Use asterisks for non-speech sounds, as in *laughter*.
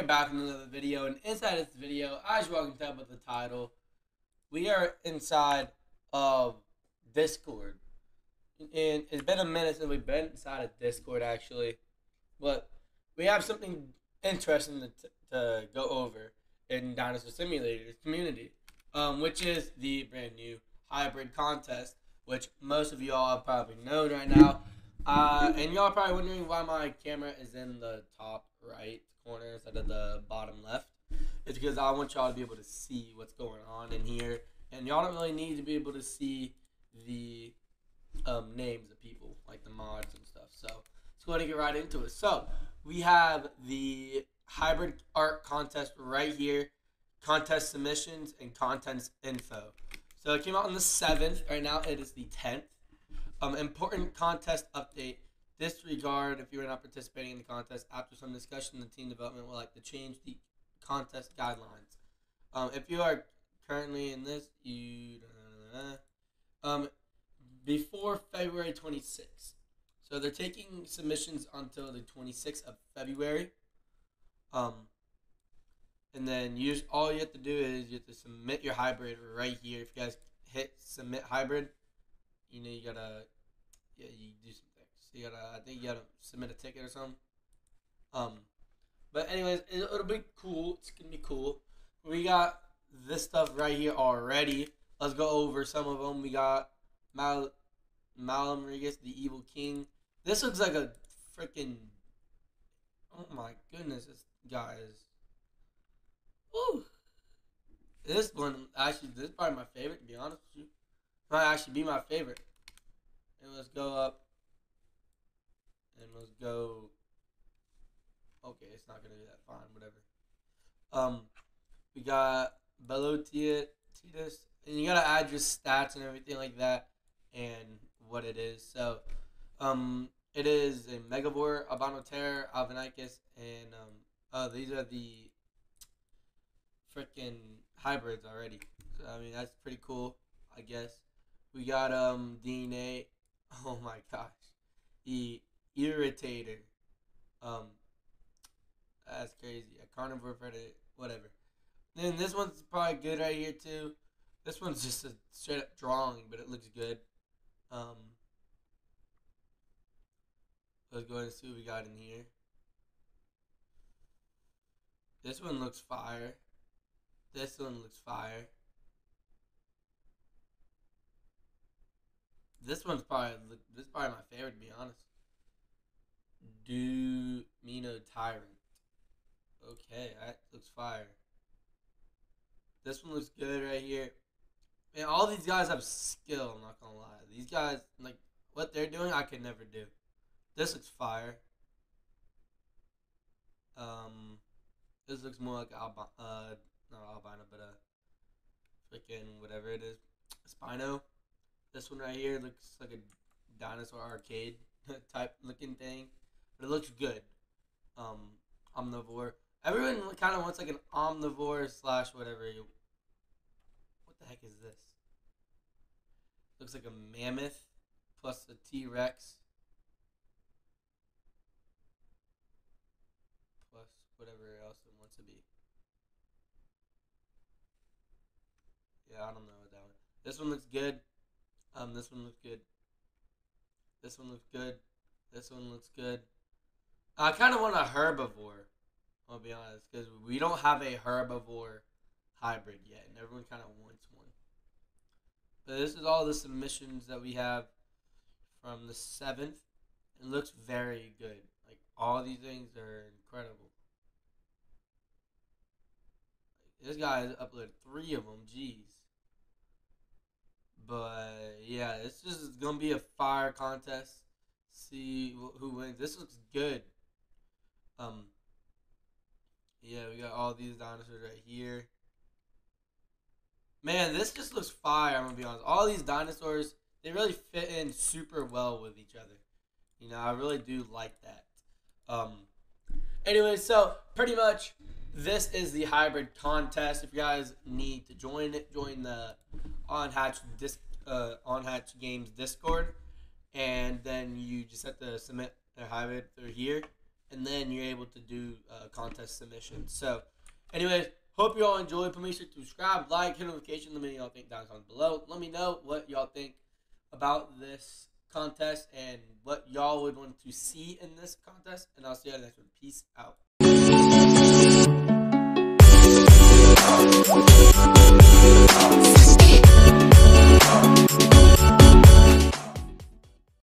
are back in another video, and inside this video, as you all can tell by the title, we are inside of Discord. And it's been a minute since we've been inside of Discord, actually. But we have something interesting to, to go over in Dinosaur Simulator's community, um, which is the brand new hybrid contest, which most of you all have probably known right now. Uh, and y'all probably wondering why my camera is in the top right corner instead of the bottom left. It's because I want y'all to be able to see what's going on in here. And y'all don't really need to be able to see the um, names of people, like the mods and stuff. So let's go ahead and get right into it. So we have the hybrid art contest right here, contest submissions and contest info. So it came out on the 7th. Right now it is the 10th. Um, important contest update. Disregard if you are not participating in the contest. After some discussion, the team development will like to change the contest guidelines. Um, if you are currently in this, you um, before February 26th. So they're taking submissions until the 26th of February. Um, and then you just, all you have to do is you have to submit your hybrid right here. If you guys hit submit hybrid, you know you gotta things. You gotta I think you gotta submit a ticket or something. Um, but anyways, it, it'll be cool. It's gonna be cool. We got this stuff right here already. Let's go over some of them. We got Mal Malum Regis, the Evil King. This looks like a freaking. Oh my goodness, this guy is. Ooh. This one actually, this is probably my favorite. To be honest with you, might actually be my favorite. And let's go up. Let's go. Okay, it's not gonna be that fine. Whatever. Um, we got Belotius, and you gotta add your stats and everything like that, and what it is. So, um, it is a Megavore, Albinoterror, Alvinicus, and um, oh, these are the freaking hybrids already. So, I mean, that's pretty cool, I guess. We got um DNA. *laughs* Oh my gosh, the Irritator. Um, that's crazy. A carnivore predator, whatever. Then this one's probably good right here too. This one's just a straight up drawing, but it looks good. Um, let's go ahead and see what we got in here. This one looks fire. This one looks fire. This one's probably this is probably my favorite to be honest. Do Mino Tyrant. Okay, that looks fire. This one looks good right here. Man, all these guys have skill, I'm not gonna lie. These guys like what they're doing I could never do. This looks fire. Um this looks more like albi- uh not albino but a freaking whatever it is. Spino. This one right here looks like a dinosaur arcade *laughs* type looking thing, but it looks good. Um, omnivore. Everyone kind of wants like an omnivore slash whatever. You, what the heck is this? Looks like a mammoth plus a T Rex plus whatever else it wants to be. Yeah, I don't know what that one. This one looks good. Um, this one looks good. This one looks good. This one looks good. I kind of want a herbivore. I'll be honest, because we don't have a herbivore hybrid yet, and everyone kind of wants one. But this is all the submissions that we have from the seventh. It looks very good. Like all these things are incredible. This guy has uploaded three of them. Jeez. But yeah, this is gonna be a fire contest. See who wins. This looks good. Um. Yeah, we got all these dinosaurs right here. Man, this just looks fire. I'm gonna be honest. All these dinosaurs, they really fit in super well with each other. You know, I really do like that. Um. Anyway, so pretty much this is the hybrid contest. If you guys need to join it, join the Unhatched disc uh, Unhatched Games Discord, and then you just have to submit a hybrid through here, and then you're able to do uh, contest submissions. So, anyways, hope you all enjoyed. Please sure to subscribe, like, hit notification. Let me know y'all think down below. Let me know what y'all think about this contest and what y'all would want to see in this contest. And I'll see you next one. Peace out.